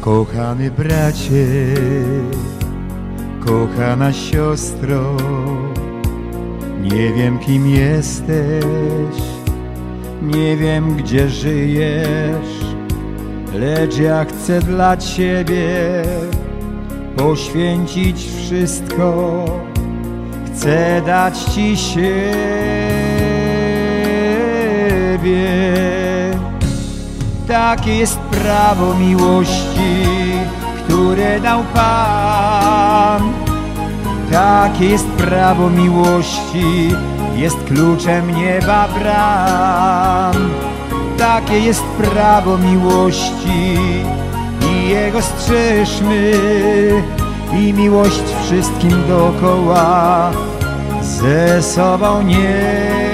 Kochany bracie, kochana siostro, nie wiem kim jesteś, nie wiem gdzie żyjesz, lecz ja chcę dla Ciebie poświęcić wszystko, chcę dać Ci siebie. Takie jest prawo miłości, które dał Pan. Takie jest prawo miłości, jest kluczem nieba bram. Takie jest prawo miłości i jego strzeżmy i miłość wszystkim dookoła ze sobą nieśmy.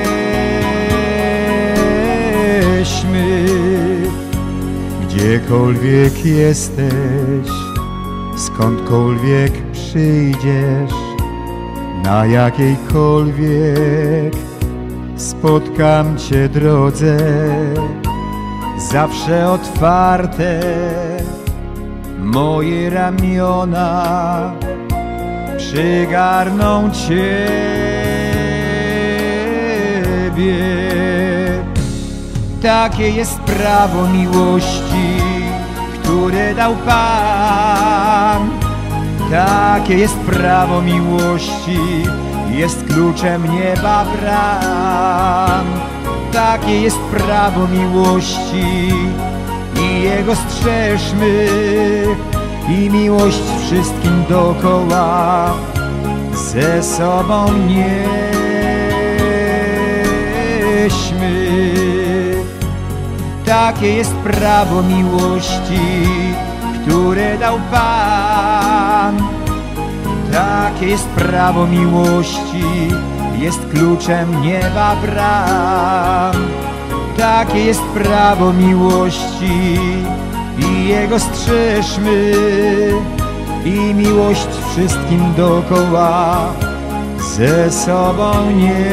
Gdziekolwiek jesteś, skądkolwiek przyjdziesz, na jakiejkolwiek spotkam Cię drodze, zawsze otwarte moje ramiona przygarną Ciebie. Takie jest prawo miłości, dał Pan. Takie jest prawo miłości, jest kluczem nieba bram. Takie jest prawo miłości i jego strzeżmy i miłość wszystkim dookoła ze sobą nieśmy. Takie jest prawo miłości, które dał Pan. Takie jest prawo miłości, jest kluczem nieba bram. Takie jest prawo miłości i jego strzeżmy i miłość wszystkim dookoła ze sobą nieśmy.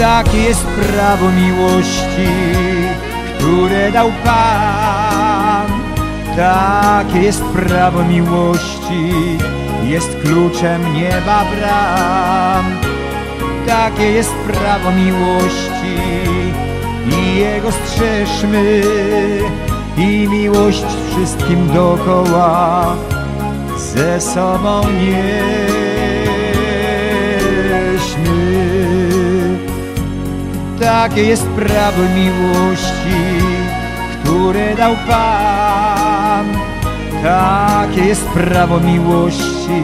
Takie jest prawo miłości, które dał Pan. Takie jest prawo miłości, jest kluczem nieba bram. Takie jest prawo miłości i jego strzeżmy i miłość wszystkim dookoła ze sobą nieśmy. Takie jest prawo miłości, które dał Pan. Takie jest prawo miłości,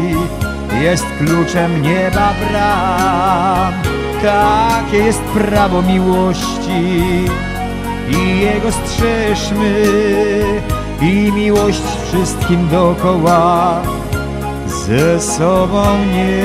jest kluczem nieba bram. Takie jest prawo miłości i jego strzeżmy i miłość wszystkim dookoła ze sobą nieśmy.